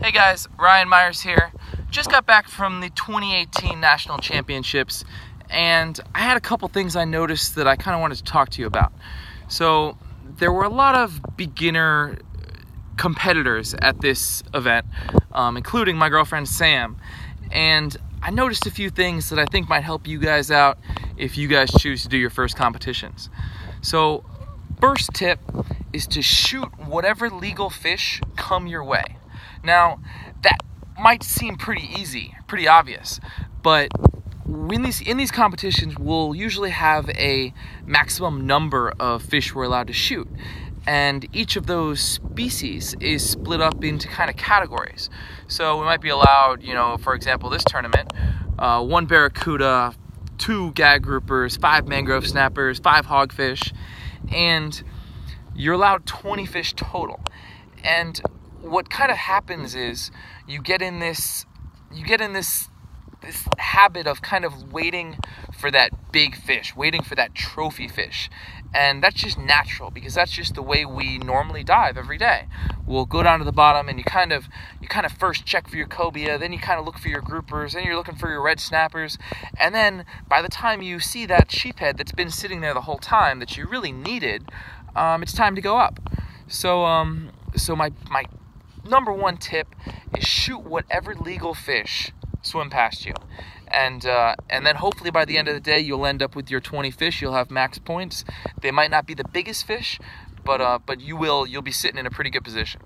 Hey guys, Ryan Myers here. Just got back from the 2018 National Championships and I had a couple things I noticed that I kind of wanted to talk to you about. So, there were a lot of beginner competitors at this event, um, including my girlfriend Sam, and I noticed a few things that I think might help you guys out if you guys choose to do your first competitions. So, first tip is to shoot whatever legal fish come your way. Now, that might seem pretty easy, pretty obvious, but in these in these competitions, we'll usually have a maximum number of fish we're allowed to shoot, and each of those species is split up into kind of categories. So we might be allowed, you know, for example, this tournament, uh, one barracuda, two gag groupers, five mangrove snappers, five hogfish, and you're allowed 20 fish total. And what kind of happens is you get in this you get in this this habit of kind of waiting for that big fish, waiting for that trophy fish. And that's just natural because that's just the way we normally dive every day. We'll go down to the bottom and you kind of you kind of first check for your cobia, then you kind of look for your groupers, then you're looking for your red snappers, and then by the time you see that sheephead that's been sitting there the whole time that you really needed, um, it's time to go up. So um, so my my number one tip is shoot whatever legal fish swim past you. And uh, and then hopefully by the end of the day you'll end up with your 20 fish. You'll have max points. They might not be the biggest fish, but uh, but you will you'll be sitting in a pretty good position.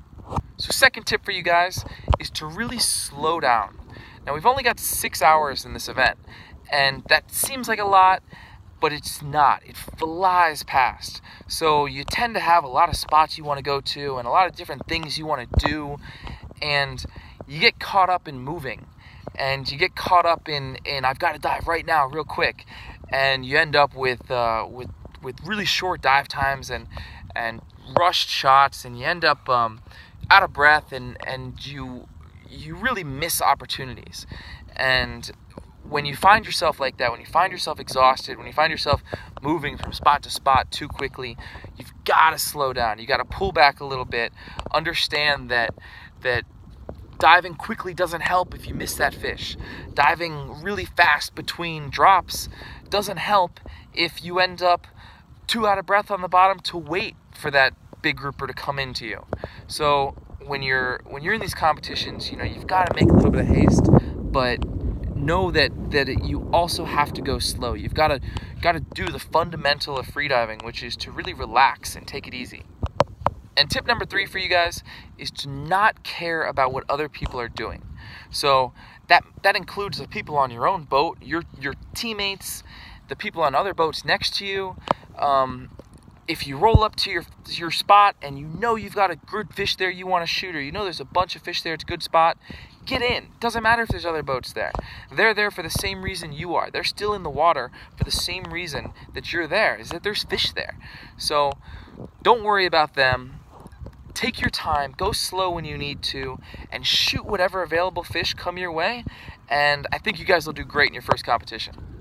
So second tip for you guys is to really slow down. Now we've only got six hours in this event, and that seems like a lot, but it's not. It flies past. So you tend to have a lot of spots you want to go to and a lot of different things you want to do, and you get caught up in moving and you get caught up in in I've got to dive right now, real quick, and you end up with uh, with with really short dive times and and rushed shots, and you end up um, out of breath, and and you you really miss opportunities, and when you find yourself like that, when you find yourself exhausted, when you find yourself moving from spot to spot too quickly, you've got to slow down. You got to pull back a little bit. Understand that that diving quickly doesn't help if you miss that fish. Diving really fast between drops doesn't help if you end up too out of breath on the bottom to wait for that big grouper to come into you. So when you're when you're in these competitions, you know, you've got to make a little bit of haste, but know that that it, you also have to go slow. You've got to got to do the fundamental of freediving, which is to really relax and take it easy. And tip number three for you guys is to not care about what other people are doing. So that that includes the people on your own boat, your your teammates, the people on other boats next to you. Um, if you roll up to your your spot and you know you've got a good fish there you want to shoot, or you know there's a bunch of fish there, it's a good spot, get in. Doesn't matter if there's other boats there. They're there for the same reason you are. They're still in the water for the same reason that you're there. Is that there's fish there. So don't worry about them take your time, go slow when you need to, and shoot whatever available fish come your way. And I think you guys will do great in your first competition.